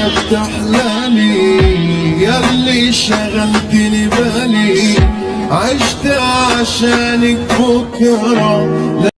شفت احلامي ياللي شغلتني بالي. عشت عشانك بكرة